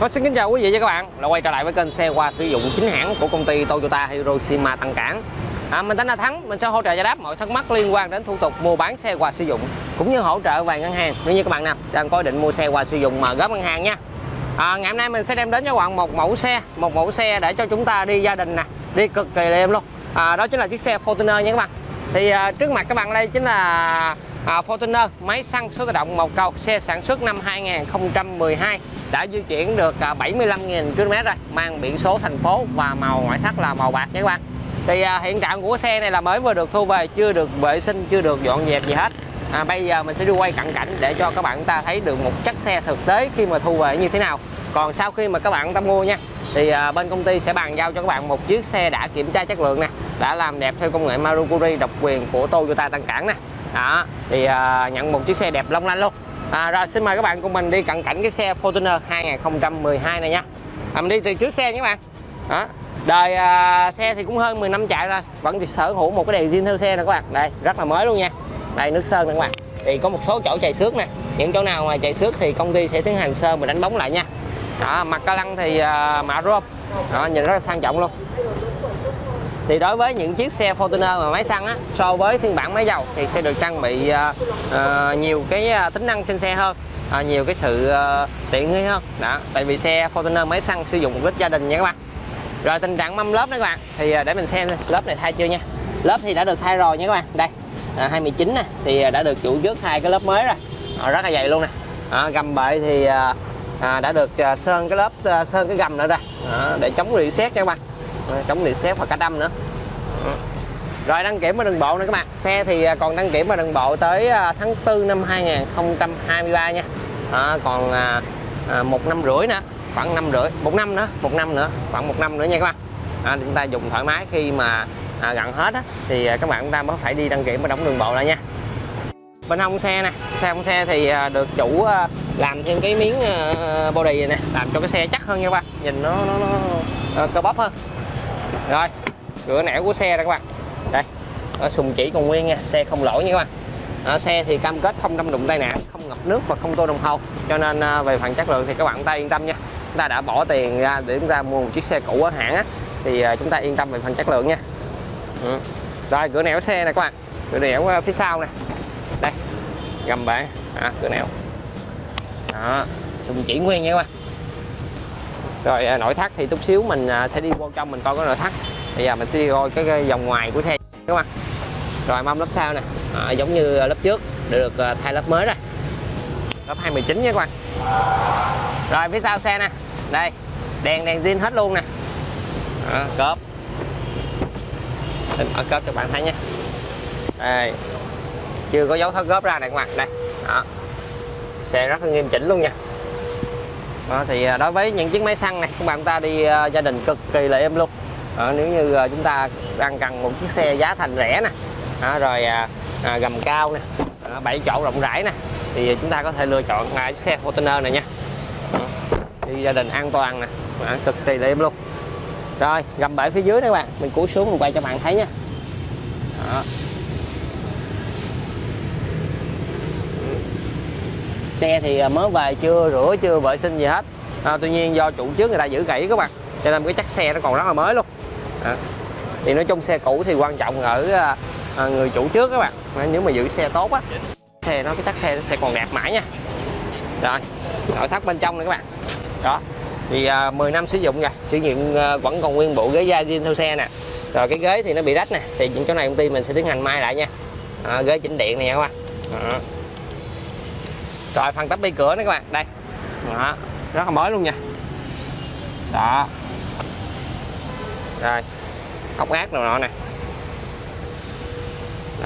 Có xin kính chào quý vị và các bạn. Là quay trở lại với kênh xe qua sử dụng chính hãng của công ty Toyota Hiroshima Tăng Cảng. À, Mình tên là Thắng, mình sẽ hỗ trợ giải đáp mọi thắc mắc liên quan đến thủ tục mua bán xe qua sử dụng cũng như hỗ trợ vài ngân hàng. Nếu như các bạn nào đang có ý định mua xe qua sử dụng mà góp ngân hàng nha. À, Ngày hôm nay mình sẽ đem đến cho các bạn một mẫu xe một mẫu xe để cho chúng ta đi gia đình nè đi cực kỳ êm luôn. À, đó chính là chiếc xe Fortuner nha các bạn. Thì à, trước mặt các bạn đây chính là à, Fortuner máy xăng số tự động một cầu xe sản xuất năm 2012 đã di chuyển được à, 75.000 km rồi mang biển số thành phố và màu ngoại thất là màu bạc nha các bạn. Thì à, hiện trạng của xe này là mới vừa được thu về chưa được vệ sinh chưa được dọn dẹp gì hết. À, bây giờ mình sẽ đi quay cận cảnh để cho các bạn ta thấy được một chiếc xe thực tế khi mà thu về như thế nào. Còn sau khi mà các bạn ta mua nha thì à, bên công ty sẽ bàn giao cho các bạn một chiếc xe đã kiểm tra chất lượng nè đã làm đẹp theo công nghệ Marukuri độc quyền của Toyota Tăng Cảng nè đó thì à, nhận một chiếc xe đẹp long lanh luôn. À, rồi xin mời các bạn cùng mình đi cận cảnh cái xe Fortuner 2012 này nha. À, mình đi từ trước xe nha các bạn. Đó đời à, xe thì cũng hơn 10 năm chạy rồi vẫn thì sở hữu một cái đèn zin theo xe nè các bạn. Đây rất là mới luôn nha. Đây nước sơn nè các bạn. Thì có một số chỗ chạy xước nè. Những chỗ nào mà chạy xước thì công ty sẽ tiến hành sơn và đánh bóng lại nha. Đó, mặt ca lăng thì à, mạ rôm đó, nhìn rất là sang trọng luôn thì đối với những chiếc xe Fortuner mà máy xăng á so với phiên bản máy dầu thì sẽ được trang bị uh, uh, nhiều cái à, tính năng trên xe hơn uh, nhiều cái sự uh, tiện nghi hơn. Đó tại vì xe Fortuner máy xăng sử dụng mục đích gia đình nha các bạn. Rồi tình trạng mâm lớp đó các bạn. Thì uh, để mình xem lớp này thay chưa nha. Lớp thì đã được thay rồi nha các bạn. Đây uh, 29 nè thì đã được chủ trước thay cái lớp mới rồi. Uh, rất là dày luôn nè. Uh, gầm bệ thì uh, à, đã được uh, sơn cái lớp uh, sơn cái gầm nữa rồi, uh, để chống rỉ sét nha các bạn. Ờ, chống liệt xếp và cả đâm nữa. Ờ. Rồi đăng kiểm ở đường bộ nữa các bạn. Xe thì à, còn đăng kiểm ở đường bộ tới à, tháng 4 năm 2023 nha. À, còn à, một năm rưỡi nữa khoảng năm rưỡi một năm nữa một năm nữa khoảng một năm nữa nha các bạn. À, chúng ta dùng thoải mái khi mà à, gần hết á, thì à, các bạn chúng ta mới phải đi đăng kiểm và đóng đường bộ lại nha. Bên hông xe nè xe hông xe thì được chủ làm thêm cái miếng body này nè làm cho cái xe chắc hơn nha các bạn. Nhìn nó nó, nó ờ, cơ bắp hơn rồi cửa nẻo của xe đây các bạn. Đây nó sùng chỉ còn nguyên nha xe không lỗi nha các bạn. À, xe thì cam kết không đâm đụng tai nạn không ngập nước và không tô đồng hồ. Cho nên à, về phần chất lượng thì các bạn ta yên tâm nha. Chúng ta đã bỏ tiền ra để chúng ta mua một chiếc xe cũ ở hãng á, thì à, chúng ta yên tâm về phần chất lượng nha. Ừ. rồi cửa nẻo xe này các bạn. Cửa nẻo à, phía sau nè. Đây gầm bể. À, cửa nẻo đó sùng chỉ nguyên nha các bạn rồi à, nội thất thì chút xíu mình à, sẽ đi vô trong mình coi cái nội thất. Bây giờ mình sẽ đi coi cái, cái dòng ngoài của xe các bạn. Rồi mâm lớp sau nè. À, giống như lớp trước để được à, thay lớp mới rồi. Lớp 219 nha các bạn. Rồi phía sau xe nè. Đây đèn đèn zin hết luôn nè. À, cốp. Ở cốp cho bạn thấy nha. Đây. Chưa có dấu tháo góp ra này các bạn. Đây. Đó. xe rất là nghiêm chỉnh luôn nha đó, thì à, đối với những chiếc máy xăng này các bạn ta đi uh, gia đình cực kỳ là êm luôn. Đó, nếu như uh, chúng ta đang cần một chiếc xe giá thành rẻ nè đó, rồi uh, gầm cao nè bảy 7 chỗ rộng rãi nè thì chúng ta có thể lựa chọn ngay chiếc xe Fortuner này nha. Đó, đi gia đình an toàn nè uh, cực kỳ là êm luôn. Rồi gầm bể phía dưới đó các bạn mình cúi xuống mình quay cho bạn thấy nha. Đó. Xe thì à, mới về chưa rửa chưa vệ sinh gì hết. À, tuy nhiên do chủ trước người ta giữ kỹ các bạn cho nên cái chắc xe nó còn rất là mới luôn. À. thì nói chung xe cũ thì quan trọng ở à, à người chủ trước các bạn. Nếu mà giữ xe tốt á xe nó cái chắc xe nó sẽ còn đẹp mãi nha. Rồi nội thất bên trong này các bạn. Đó. Thì à, 10 năm sử dụng rồi sử dụng à, vẫn còn nguyên bộ ghế da riêng theo xe nè. Rồi cái ghế thì nó bị rách nè. Thì những chỗ này công ty mình sẽ tiến hành may lại nha. À, ghế chỉnh điện này nha các bạn. À rồi phần tắp bi cửa nữa các bạn. Đây. Đó. rất là mới luôn nha. Đó. Rồi. Ốc ác nào nọ nè.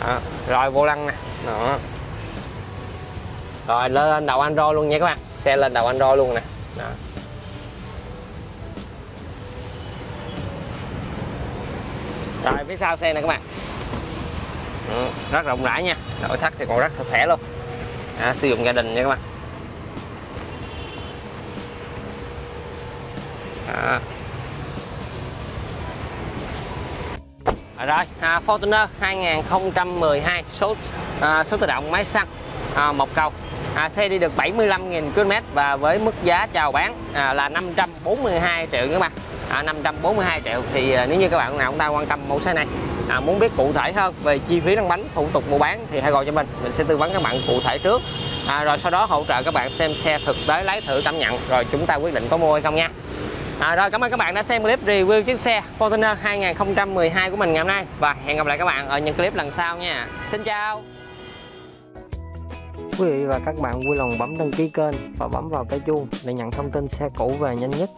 Đó. rồi vô lăng nè. Đó. Rồi lên đầu Android luôn nha các bạn. Xe lên đầu Android luôn nè. Đó. rồi phía sau xe này các bạn. Ừ, rất rộng rãi nha. Nội thất thì còn rất sạch sẽ luôn à, sử dụng gia đình nha các bạn. À, rồi à, Fortuner 2012 số à, số tự động máy xăng à, một cầu. À, xe đi được 75.000 km và với mức giá chào bán à, là 542 triệu các bạn. À, 542 triệu thì à, nếu như các bạn nào chúng ta quan tâm mẫu xe này à, muốn biết cụ thể hơn về chi phí lăn bánh thủ tục mua bán thì hãy gọi cho mình mình sẽ tư vấn các bạn cụ thể trước à, rồi sau đó hỗ trợ các bạn xem xe thực tế lái thử cảm nhận rồi chúng ta quyết định có mua hay không nha À, rồi cảm ơn các bạn đã xem clip review chiếc xe Fortuner 2012 của mình ngày hôm nay và hẹn gặp lại các bạn ở những clip lần sau nha. Xin chào. Quý vị và các bạn vui lòng bấm đăng ký kênh và bấm vào cái chuông để nhận thông tin xe cũ về nhanh nhất.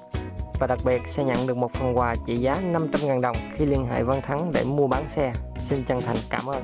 Và đặc biệt sẽ nhận được một phần quà trị giá 500.000 đồng khi liên hệ Văn Thắng để mua bán xe. Xin chân thành cảm ơn.